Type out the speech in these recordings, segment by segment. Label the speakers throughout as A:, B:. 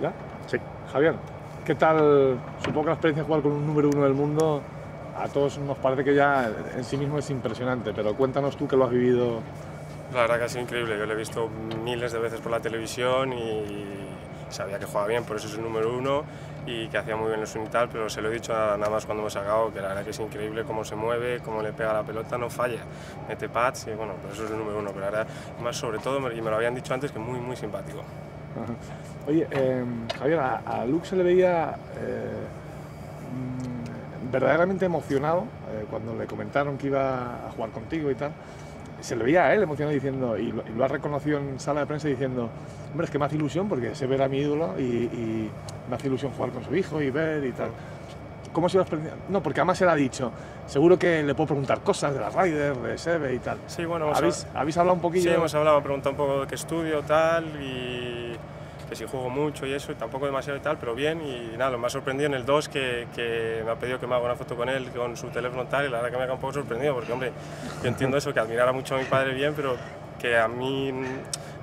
A: ¿Ya?
B: Sí.
A: Javier, ¿qué tal? Supongo que la experiencia de jugar con un número uno del mundo a todos nos parece que ya en sí mismo es impresionante, pero cuéntanos tú que lo has vivido.
C: La verdad que ha sido increíble, yo lo he visto miles de veces por la televisión y sabía que jugaba bien, por eso es el número uno y que hacía muy bien el swing y tal, pero se lo he dicho nada más cuando me he sacado, que la verdad que es increíble cómo se mueve, cómo le pega la pelota, no falla, mete pads y bueno, por eso es el número uno, pero ahora más sobre todo, y me lo habían dicho antes, que muy muy simpático.
A: Oye, eh, Javier, a, a, Luke se le veía eh, mm, verdaderamente emocionado eh, cuando le comentaron que iba a jugar contigo y tal. Se le veía a él emocionado diciendo, y lo, y lo, ha reconocido en sala de prensa diciendo, hombre, es que me hace ilusión porque se ve a mi ídolo y, y, me hace ilusión jugar con su hijo y ver y tal. ¿Cómo se lo No, porque además se le ha dicho, seguro que le puedo preguntar cosas de la Ryder, de Sebe y tal.
C: Sí, bueno,
A: ¿Habéis, a... ¿habéis hablado un poquillo?
C: Sí, hemos hablado, preguntado un poco de qué estudio, tal, y que si juego mucho y eso, y tampoco demasiado y tal, pero bien. Y nada, lo más sorprendido en el 2 que, que, me ha pedido que me haga una foto con él, con su teléfono tal, y la verdad que me ha quedado un poco sorprendido, porque hombre, yo entiendo eso, que admirara mucho a mi padre bien, pero que a mí,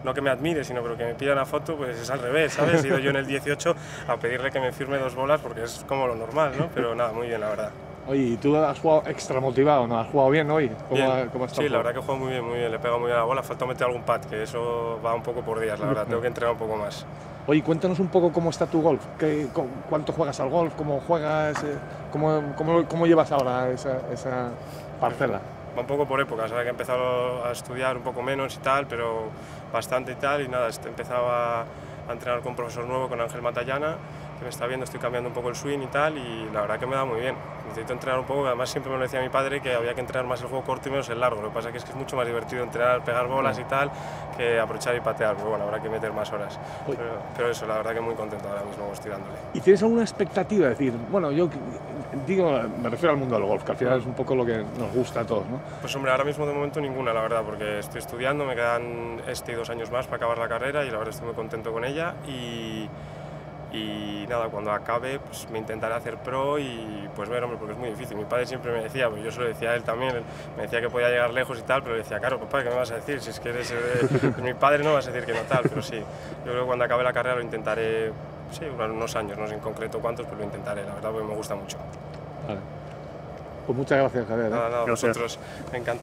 C: no que me admire, sino pero que me pida una foto, pues es al revés, ¿sabes? He ido yo en el 18 a pedirle que me firme dos bolas, porque es como lo normal, ¿no? Pero nada, muy bien, la verdad.
A: Oye, ¿y tú has jugado extra motivado, no? ¿Has jugado bien hoy? ¿Cómo,
C: bien.
A: ¿cómo
C: sí, la verdad que he jugado muy bien, muy bien. Le he pegado muy bien a la bola, falta meter algún pad, que eso va un poco por días, la verdad. Tengo que entrenar un poco más.
A: Oye, cuéntanos un poco cómo está tu golf. ¿Qué, ¿Cuánto juegas al golf? ¿Cómo juegas? ¿Cómo, cómo, cómo llevas ahora esa, esa parcela?
C: Va un poco por épocas, ahora que he empezado a estudiar un poco menos y tal, pero bastante y tal. Y nada, he empezado a, a entrenar con un profesor nuevo, con Ángel Matallana, que me está viendo, estoy cambiando un poco el swing y tal, y la verdad que me da muy bien. Necesito entrenar un poco, además siempre me lo decía mi padre que había que entrenar más el juego corto y menos el largo. Lo que pasa es que es mucho más divertido entrenar, pegar bolas y tal, que aprovechar y patear. Pero bueno, habrá que meter más horas. Pero, pero, eso, la verdad que muy contento ahora mismo estoy dándole.
A: ¿Y tienes alguna expectativa? Es decir, bueno, yo digo, me refiero al mundo del golf, que al final es un poco lo que nos gusta a todos, ¿no?
C: Pues hombre, ahora mismo de momento ninguna, la verdad, porque estoy estudiando, me quedan este y dos años más para acabar la carrera y la verdad estoy muy contento con ella y y nada, cuando acabe pues me intentaré hacer pro y pues ver, hombre, porque es muy difícil. Mi padre siempre me decía, pues yo se lo decía a él también, me decía que podía llegar lejos y tal, pero le decía, claro, papá, ¿qué me vas a decir? Si es que eres eh, mi padre no vas a decir que no tal, pero sí, yo creo que cuando acabe la carrera lo intentaré, sí, unos años, no sé en concreto cuántos, pero lo intentaré, la verdad, porque me gusta mucho.
A: Vale. Pues muchas gracias, Javier. ¿eh?
C: Nada, nada, vosotros, me encanta.